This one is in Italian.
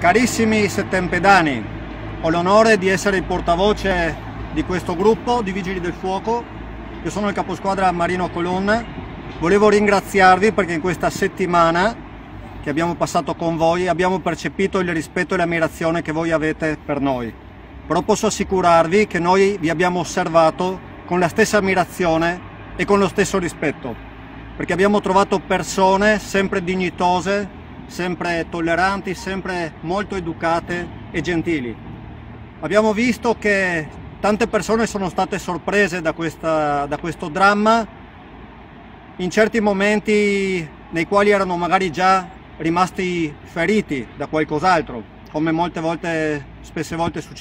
Carissimi settempedani, ho l'onore di essere il portavoce di questo gruppo di Vigili del Fuoco. Io sono il caposquadra Marino Colonna. Volevo ringraziarvi perché in questa settimana che abbiamo passato con voi abbiamo percepito il rispetto e l'ammirazione che voi avete per noi. Però posso assicurarvi che noi vi abbiamo osservato con la stessa ammirazione e con lo stesso rispetto, perché abbiamo trovato persone sempre dignitose, sempre tolleranti, sempre molto educate e gentili. Abbiamo visto che tante persone sono state sorprese da, questa, da questo dramma, in certi momenti nei quali erano magari già rimasti feriti da qualcos'altro, come molte volte, spesse volte succede.